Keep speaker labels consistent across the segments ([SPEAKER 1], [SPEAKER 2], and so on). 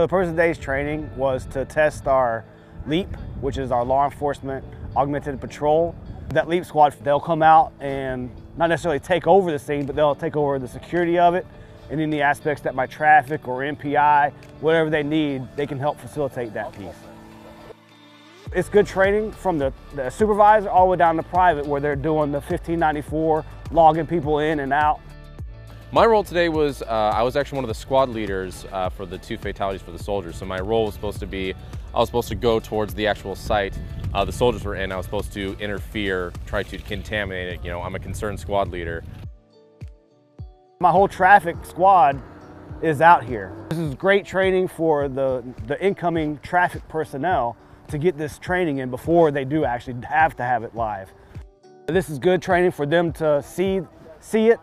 [SPEAKER 1] The purpose of today's training was to test our LEAP, which is our law enforcement augmented patrol. That LEAP squad, they'll come out and not necessarily take over the scene, but they'll take over the security of it and any aspects that my traffic or MPI, whatever they need, they can help facilitate that piece. It's good training from the, the supervisor all the way down to private where they're doing the 1594, logging people in and out.
[SPEAKER 2] My role today was, uh, I was actually one of the squad leaders uh, for the two fatalities for the soldiers. So my role was supposed to be, I was supposed to go towards the actual site uh, the soldiers were in. I was supposed to interfere, try to contaminate it. You know, I'm a concerned squad leader.
[SPEAKER 1] My whole traffic squad is out here. This is great training for the, the incoming traffic personnel to get this training in before they do actually have to have it live. This is good training for them to see, see it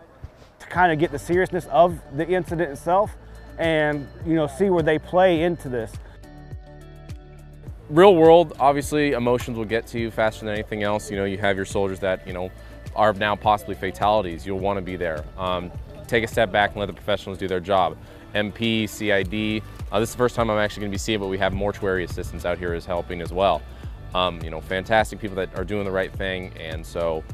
[SPEAKER 1] kind of get the seriousness of the incident itself and you know see where they play into this.
[SPEAKER 2] Real world, obviously emotions will get to you faster than anything else. You know, you have your soldiers that, you know, are now possibly fatalities. You'll want to be there. Um, take a step back and let the professionals do their job. MP, CID, uh, this is the first time I'm actually going to be seeing, but we have mortuary assistants out here is helping as well. Um, you know, fantastic people that are doing the right thing, and so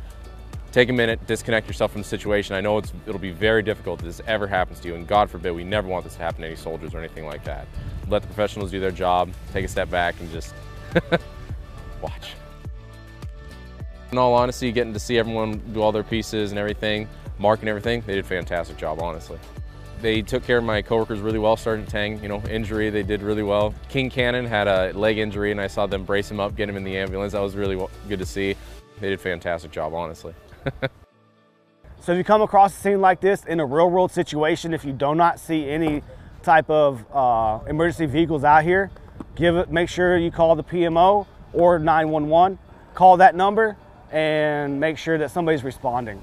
[SPEAKER 2] take a minute, disconnect yourself from the situation. I know it'll be very difficult if this ever happens to you, and God forbid, we never want this to happen to any soldiers or anything like that. Let the professionals do their job, take a step back, and just watch. In all honesty, getting to see everyone do all their pieces and everything, marking and everything, they did a fantastic job, honestly. They took care of my coworkers really well, Sergeant Tang, you know, injury, they did really well. King Cannon had a leg injury and I saw them brace him up, get him in the ambulance. That was really good to see. They did a fantastic job, honestly.
[SPEAKER 1] so if you come across a scene like this in a real world situation, if you do not see any type of uh, emergency vehicles out here, give it, make sure you call the PMO or 911. Call that number and make sure that somebody's responding.